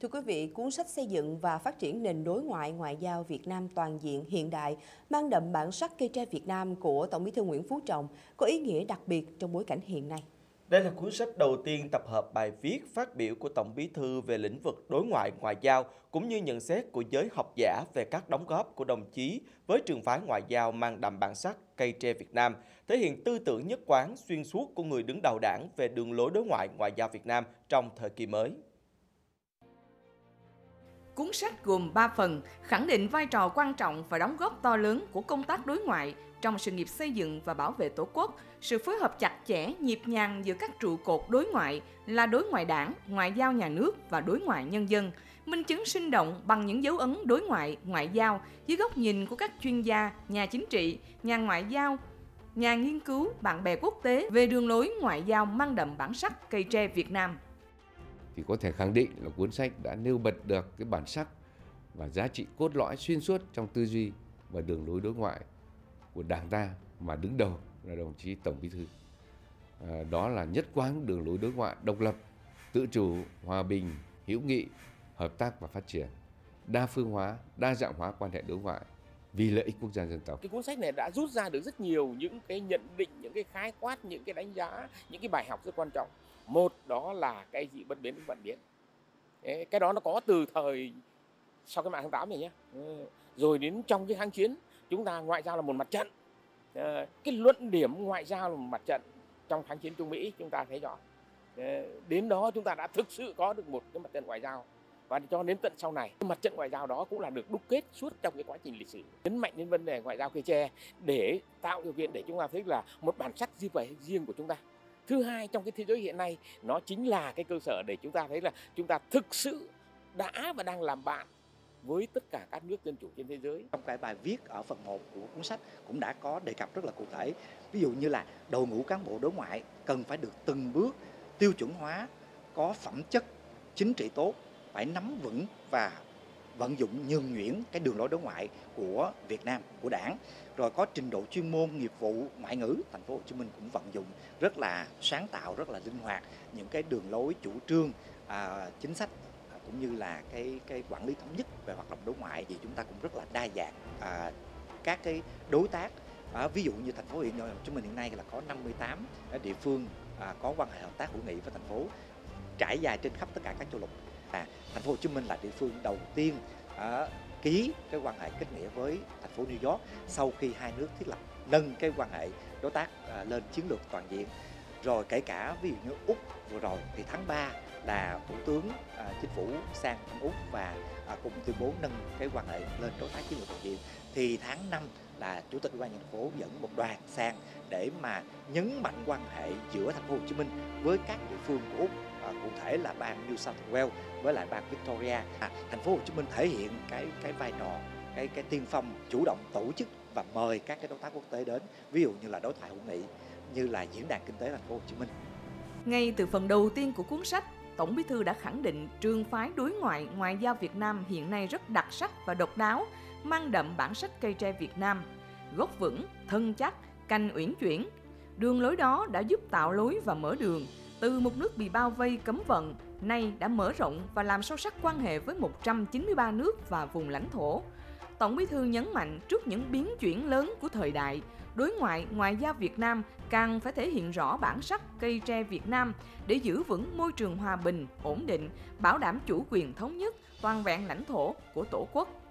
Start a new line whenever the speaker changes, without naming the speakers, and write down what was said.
Thưa quý vị, cuốn sách xây dựng và phát triển nền đối ngoại ngoại giao Việt Nam toàn diện hiện đại mang đậm bản sắc cây tre Việt Nam của Tổng bí thư Nguyễn Phú Trọng có ý nghĩa đặc biệt trong bối cảnh hiện nay.
Đây là cuốn sách đầu tiên tập hợp bài viết phát biểu của Tổng bí thư về lĩnh vực đối ngoại ngoại giao cũng như nhận xét của giới học giả về các đóng góp của đồng chí với trường phái ngoại giao mang đậm bản sắc cây tre Việt Nam, thể hiện tư tưởng nhất quán xuyên suốt của người đứng đầu đảng về đường lối đối ngoại ngoại giao Việt Nam trong thời kỳ mới.
Cuốn sách gồm 3 phần, khẳng định vai trò quan trọng và đóng góp to lớn của công tác đối ngoại trong sự nghiệp xây dựng và bảo vệ Tổ quốc, sự phối hợp chặt chẽ, nhịp nhàng giữa các trụ cột đối ngoại là đối ngoại đảng, ngoại giao nhà nước và đối ngoại nhân dân, minh chứng sinh động bằng những dấu ấn đối ngoại, ngoại giao dưới góc nhìn của các chuyên gia, nhà chính trị, nhà ngoại giao, nhà nghiên cứu, bạn bè quốc tế về đường lối ngoại giao mang đậm bản sắc cây tre Việt Nam
thì có thể khẳng định là cuốn sách đã nêu bật được cái bản sắc và giá trị cốt lõi xuyên suốt trong tư duy và đường lối đối ngoại của Đảng ta mà đứng đầu là đồng chí Tổng Bí thư. À, đó là nhất quán đường lối đối ngoại độc lập, tự chủ, hòa bình, hữu nghị, hợp tác và phát triển, đa phương hóa, đa dạng hóa quan hệ đối ngoại vì lợi ích quốc gia dân tộc.
Cái cuốn sách này đã rút ra được rất nhiều những cái nhận định, những cái khái quát, những cái đánh giá, những cái bài học rất quan trọng. Một đó là cái gì? Bất biến ứng vận biến. Cái đó nó có từ thời sau cái mạng tháng 8 này nhé rồi đến trong cái kháng chiến chúng ta ngoại giao là một mặt trận. Cái luận điểm ngoại giao là một mặt trận. Trong kháng chiến Trung Mỹ chúng ta thấy rõ. Đến đó chúng ta đã thực sự có được một cái mặt trận ngoại giao và cho đến tận sau này mặt trận ngoại giao đó cũng là được đúc kết suốt trong cái quá trình lịch sử nhấn mạnh đến vấn đề ngoại giao cây tre để tạo điều kiện để chúng ta thấy là một bản sắc riêng của chúng ta thứ hai trong cái thế giới hiện nay nó chính là cái cơ sở để chúng ta thấy là chúng ta thực sự đã và đang làm bạn với tất cả các nước dân chủ trên thế giới.
Trong cái bài viết ở phần 1 của cuốn sách cũng đã có đề cập rất là cụ thể. Ví dụ như là đội ngũ cán bộ đối ngoại cần phải được từng bước tiêu chuẩn hóa, có phẩm chất chính trị tốt, phải nắm vững và vận dụng nhường nhuyễn cái đường lối đối ngoại của Việt Nam của Đảng. Rồi có trình độ chuyên môn nghiệp vụ ngoại ngữ thành phố Hồ Chí Minh cũng vận dụng rất là sáng tạo rất là linh hoạt những cái đường lối chủ trương à, chính sách à, cũng như là cái cái quản lý thống nhất về hoạt động đối ngoại thì chúng ta cũng rất là đa dạng. À, các cái đối tác à, ví dụ như thành phố Hồ Chí Minh hiện nay là có 58 à, địa phương à, có quan hệ hợp tác hữu nghị với thành phố trải dài trên khắp tất cả các châu lục à, thành phố Hồ Chí Minh là địa phương đầu tiên à, ký cái quan hệ kết nghĩa với thành phố New York sau khi hai nước thiết lập nâng cái quan hệ đối tác à, lên chiến lược toàn diện. Rồi kể cả ví dụ như úc vừa rồi thì tháng 3 là thủ tướng à, chính phủ sang thăm úc và à, cũng tuyên bố nâng cái quan hệ lên đối tác chiến lược toàn diện. Thì tháng 5 là chủ tịch ủy ban nhân thành phố dẫn một đoàn sang để mà nhấn mạnh quan hệ giữa thành phố Hồ Chí Minh với các địa phương của úc à, cụ thể là bang New South Wales với lại bang Victoria à, thành phố Hồ Chí Minh thể hiện cái cái vai trò cái cái tiên phong chủ động tổ chức và mời các cái đối tác quốc tế đến ví dụ như là đối thoại hữu nghị như là diễn đàn kinh tế thành phố Hồ Chí Minh
ngay từ phần đầu tiên của cuốn sách Tổng Bí thư đã khẳng định trường phái đối ngoại ngoại giao Việt Nam hiện nay rất đặc sắc và độc đáo, mang đậm bản sắc cây tre Việt Nam, gốc vững, thân chắc, canh uyển chuyển. Đường lối đó đã giúp tạo lối và mở đường, từ một nước bị bao vây cấm vận, nay đã mở rộng và làm sâu sắc quan hệ với 193 nước và vùng lãnh thổ. Tổng Bí thư nhấn mạnh trước những biến chuyển lớn của thời đại, đối ngoại ngoại giao Việt Nam càng phải thể hiện rõ bản sắc cây tre Việt Nam để giữ vững môi trường hòa bình, ổn định, bảo đảm chủ quyền thống nhất, toàn vẹn lãnh thổ của Tổ quốc.